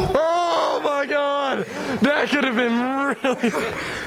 Oh my God! that could have been really